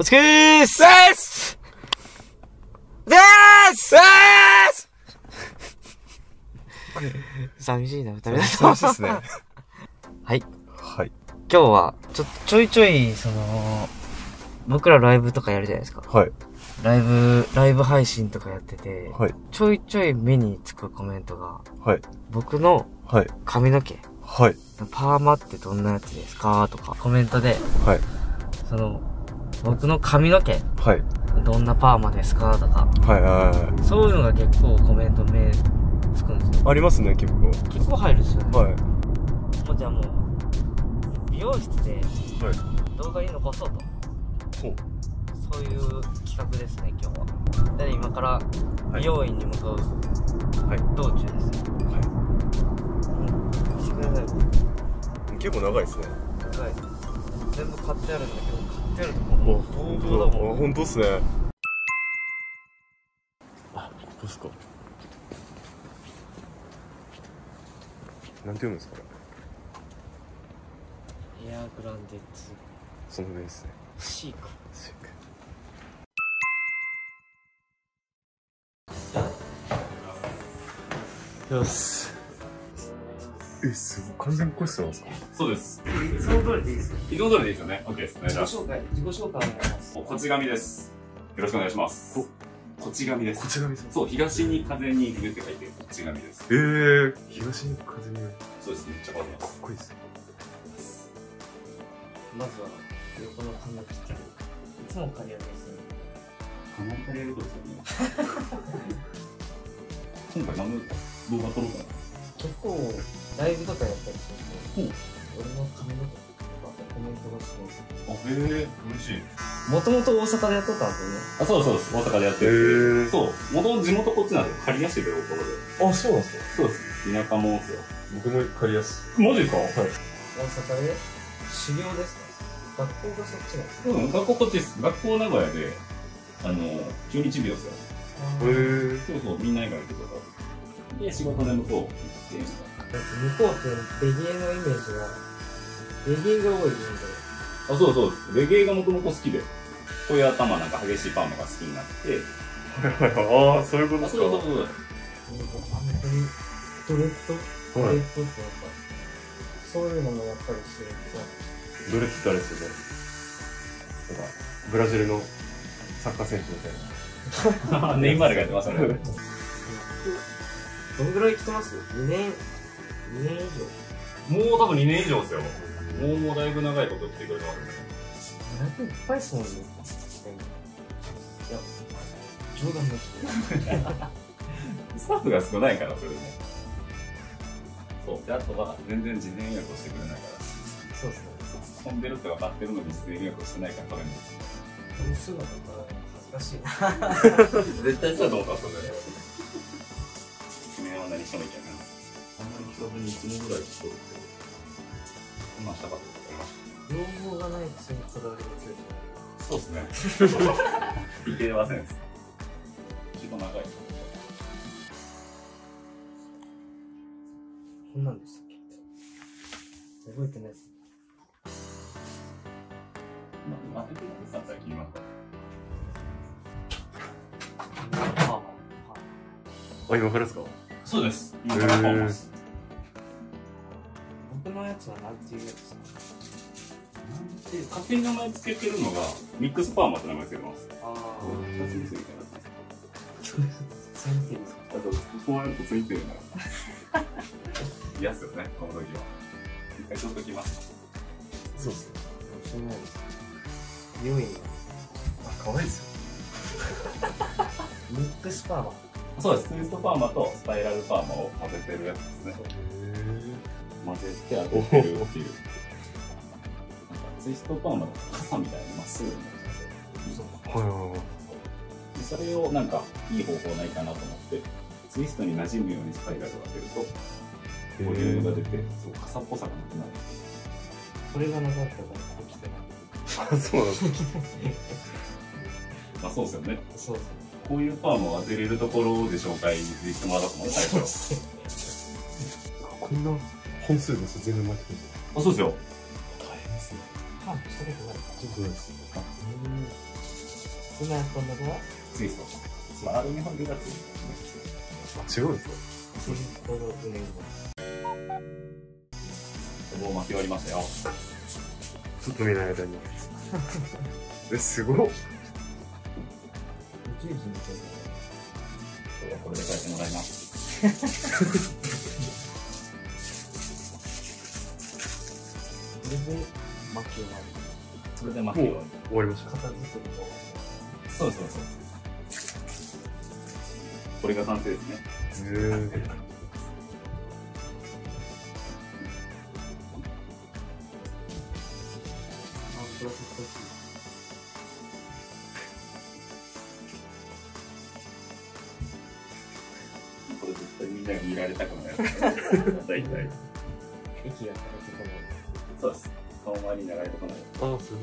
お疲れーすですでーすです寂しいな、二人だと。寂しいですね。はい。はい。今日は、ちょちょいちょい、その、僕らライブとかやるじゃないですか。はい。ライブ、ライブ配信とかやってて、はい。ちょいちょい目につくコメントが、はい。僕のはい。髪の毛、はい。パーマってどんなやつですかとか、コメントで、はい。その、僕の髪の毛、はい。どんなパーマですかとか、はい。はい。そういうのが結構コメント目つくんですよ。ありますね、結構。結構入るんですよね。はい。もうじゃあもう、美容室ではい。動画に残そうと。ほう。そういう企画ですね、今日は。で、今から美容院に向かうはい。道中ですね。はうん。してください。い。結構長いですね。はい。全部買ってあるんだけど、買ってあるともう、本当だもん。本当っすね。あ、ここっすか。なんて読むんですか？ね。エアグランデッツその上ですね。シーク。シックよし。え、すごい。完全にこれっすよ。そうです。いつも通りでいいですよ。いつも通りでいいですよね。OK です。お願いします。自己紹介、自己紹介お願いします。こち紙です。よろしくお願いします。ここち紙です。こちらです。そう、東に風に冬って書いて、こち紙です。えー、東に風にかそうです、めっちゃ変わってます。っこいいですね。まずは、横の髪を切ってる。いつも刈り上げですね。かなり借りることですよね。今回何の動画撮ろうかな。結構、ライブとかやったりすると、ほう俺の髪の毛とかコメントがすごい。あ、へえ、嬉しい。もともと大阪でやっとったんですよね。あ、そうです、そうです。大阪でやってへる。ーそう、元々地元こっちなんで、借り出してくれるところで。あ、そうなんですかそうです。田舎もんですよ。僕も借りやすマジですか？はい。大阪で修行ですか？学校がそっちなんですか？うん、学校こっちです。学校名古屋で、あの、中日病ですよ。へー。そうそう、みんな以外行ってください。で、仕事で向こう行って、だって向こうってレゲエのイメージが、レゲエが多いんで、あ、そうそうです。レゲエがもともと好きで、こういう頭なんか激しいパーマが好きになって、はいはいはい。ああ、そういうことあ、ですかそうそうそう。なんか本当にドレッドドレはい。ッドってやっぱ、そういうのもやっぱりしてると、どれって言ったらあれですよね。なんか、ブラジルのサッカー選手みたいな。ネイマールがやってましたね。どんぐらい来てます ?2 年、2年以上。もう多分2年以上ですよ。もうもうだいぶ長いこと来てくれてますね。200いっぱいですもんね。いや、冗談抜きで。スタッフが少ないから、それでも。そう。で、あとは全然事前予約をしてくれないから。そうですね。飛んでるって分かってるのに事前予約をしてないから取れないんですよ。恥ずかしいな。絶対そうだと思ったんですよね。記念は何してもいけないな。あんまり気軽に1年ぐらいしとるけど、こんなんしたかった要望がないくせにこだわりが強い。そうですね。いけません。一番長い。こんなんでしたっけ覚えてないです。まあ、当ててるさ、最近は。パーマ。あ、今からですか？そうです。今からパーマス。つはなんていうやつですかで、勝手に名前つけてるのが、ミックスパーマって名前つけてます。あ二つについてるあ、ついてるんですかあと、こうやるとついてるな。嫌っすよね、この時は。一回取っときます。そうっすね。知らない。です。美容院あ、可愛い。ですよ。ミックスパーマ。そうです。ツイストパーマとスパイラルパーマを混ぜてるやつですね。混ぜて当ててるっていう。なんかツイストパーマだと傘みたいにまっすぐになるんですよ。はいはいはい。でそれをなんかいい方法ないかなと思って、ツイストに馴染むようにスパイラルを当てると、ボリュームが出て、そう、傘っぽさがなくなる。これがなかったから、こう来てない。あ、そうなんですまあそうですよね。そうですね。こういうパーマを当てれるところで紹介してもらったと思う、最初。こんな本数です全部巻き込んで。あ、そうですよ。大変ですね。パーマしたことない。そうです。うん今やったのが、ツイスト。まあ、アルミホイルがついてますね。あ、違うんですかツイストの船が。もう巻き終わりましたよ。ちょっと見ない間に。え、すごっ。宇宙人みたい今日はこれで書いてもらいます。巻き終わる。それで巻き終わり。終わりました。片付けるのそうそうそう。これが完成ですね。へえ。アンプラス少し。これ絶対みんなが見られたくない。大体。息が垂れてこない。そうです。顔周りに流れてこない。ああ、すごい。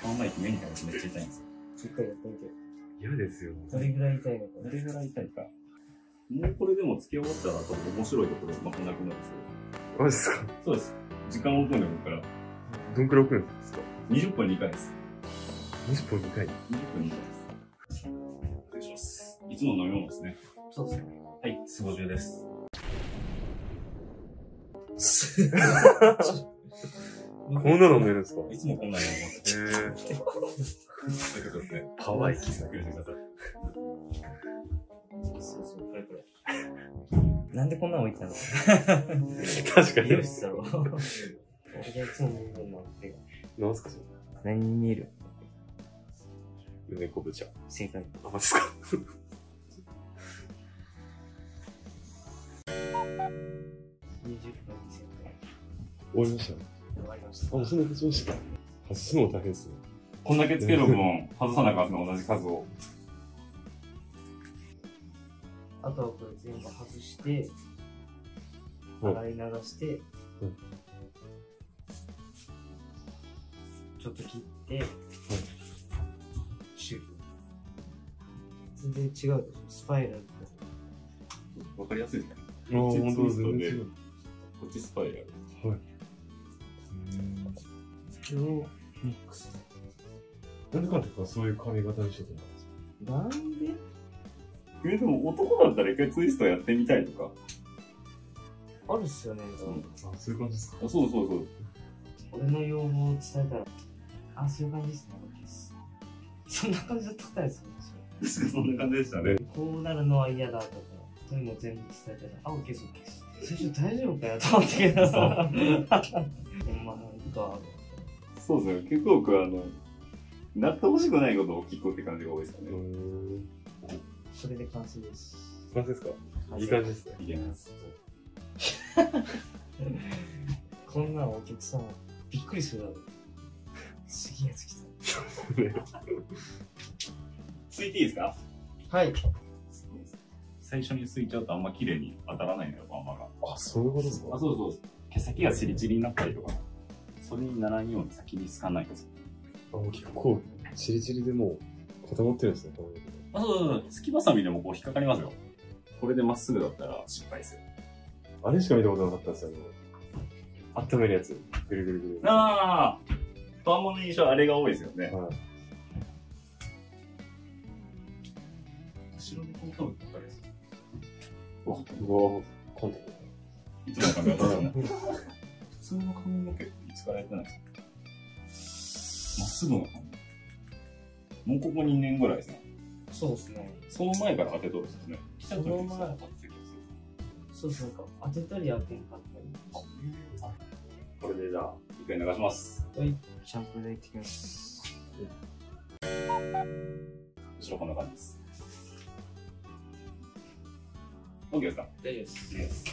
顔周りって目に入るとめっちゃ痛いんですよ。一回やってみて。嫌ですよ。どれぐらい痛いのかどれぐらい痛いか。もうこれでも付け終わったら多分面白いところなくなくなるんですよ。マジですか？そうです。時間置くんで僕からどんくらい置くんですか？20分に1回です。?20 分2回？20分に1回です。お願いします。いつも飲み物ですね。そうですね。はい、スゴジュです。こんなの飲めるんですか？いつもこんなに飲み物です。へえ。そういうことですね。かわいい。そうそう、これこれ。なんでこんなの置いてたの？確かに。美容室だろ。俺がいつも見るのって。なんすかそれ何に見える？梅昆布茶。正解。あ、マジですか？20分。終わりました。終わりました。あ、もうそんな経ちました。外すのも大変ですね。こんだけつける分、外さなかった同じ数を。あとはこれ全部外して、うん洗い流して、うんちょっと切って、シュー全然違うでしょ、スパイラルと。わかりやすいですね。こっちスパイラル。はい。それをミックス。なんでかってか、そういう髪型にしようと思ったんですかなんで？え、でも男だったら一回ツイストやってみたいとか。あるっすよね、あ、そういう感じですか？あそうそうそう。俺の要望を伝えたら、あ、そういう感じですね。そんな感じだったことないですよ、そんな感じでしたね。こうなるのは嫌だとか、そういうの全部伝えたら、あ、OK です、OK です。最初大丈夫かよと思ったけどさ。まあ、いいか。そうですね。結構僕あの、なってほしくないことを聞くって感じが多いですかね。それで完成です。感じですか？いい感じですね。いけます。こんなんお客さんびっくりするだろう。すげえやつ来つ いていいですかた。はい。最初にすいちゃうとあんま綺麗に当たらないのよ、パーマが。あ、そういうことですあ、そうそう。毛先がチリチリになったりとか。それにならんように先にすかないと。あ、もう結構、チリチリでもう固まってるんですね、こういうあ、そうそうそう。すきばさみでもこう引っかかりますよ。これでまっすぐだったら失敗する。あれしか見たことなかったんですよ、あの、温めるやつ。ぐるぐるぐる。ああパーマの印象あれが多いですよね。はい。後ろでこう多分かうわ、うわ、コンタクつ。いつも。普通の髪の毛っていつからやってないですか？まっすぐの髪。もうここ2年ぐらいですね。そうですね。その前から当てとるんですよね。来た時その前に当てた気がするそうそう、なんか当てたり当てんかったり。これでじゃあ、一回流します。はい。シャンプーでいってきます。後ろこんな感じです。OK ですか？大丈夫です。です。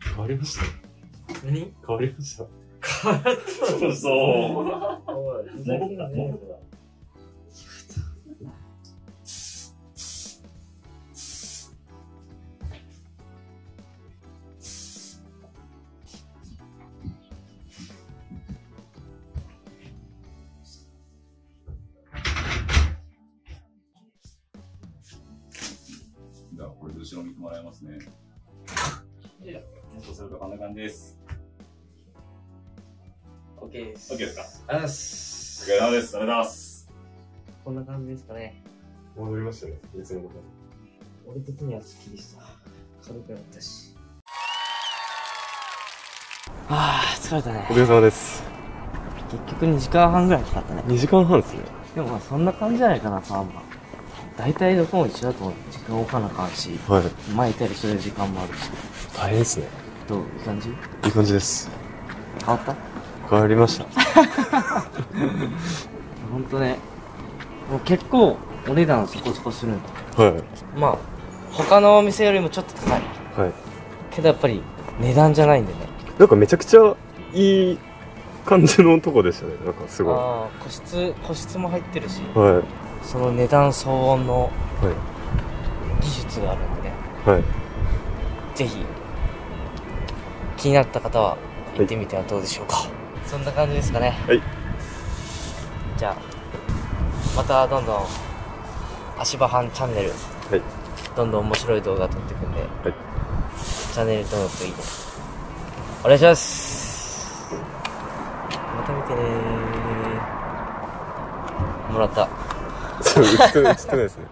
変わりました何？変わりました。変わったそうそう。おい、ふざけんなね。じゃあ、これで後ろ見てもらいますね。そうするとこんな感じです。OK です。OK ですか？ありがとうございますお疲。れ様です。ありがとうございます。こんな感じですかね。戻りましたね。いつものこと。俺的にはスッキリした。軽くなったし。ああ、疲れたねお。疲れ様です。結局2時間半ぐらいかかったね。2時間半ですね。でもまあそんな感じじゃないかな、ファームは。大体どこも一緒だと思う。時間置かなあかんし、はい。巻いたりする時間もあるし。大変ですね。どう？いい感じ？いい感じです。変わった？変わりました。ほんとね。もう結構お値段そこそこするんだ。はい。まあ、他のお店よりもちょっと高い。はい。けどやっぱり値段じゃないんでね。なんかめちゃくちゃいい感じのとこでしたね。なんかすごい。はああ、個室、個室も入ってるし、い。はその値段相応のい。技術があるんでね。はい。ぜひ、気になった方は行ってみてはどうでしょうか。そんな感じですかね。はい。じゃあ、またどんどん、足場班チャンネル、はい。どんどん面白い動画撮っていくんで、はい。チャンネル登録いいね。お願いします。また見てねー。もらった。そう、映ってないですね。